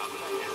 Up.